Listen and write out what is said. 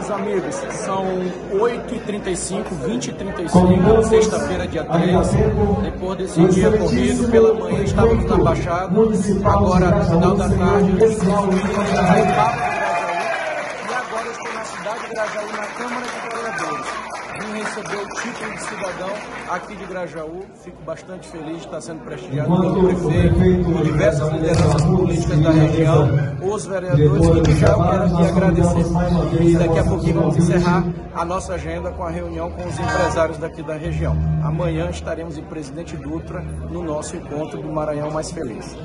Meus amigos, são 8h35, 20h35, sexta-feira, dia 13. Depois desse dia corrido, pela manhã estávamos na Baixada. Agora, no final da tarde, eu estou no Grajaú. E agora eu estou na cidade de Grajaú, na Câmara de Vereadores receber o título de cidadão aqui de Grajaú. Fico bastante feliz de estar sendo prestigiado pelo prefeito, por diversas lideranças políticas da região, os vereadores, que já eu quero aqui agradecer. E daqui a pouquinho vamos encerrar a nossa agenda com a reunião com os empresários daqui da região. Amanhã estaremos em Presidente Dutra no nosso encontro do Maranhão Mais Feliz.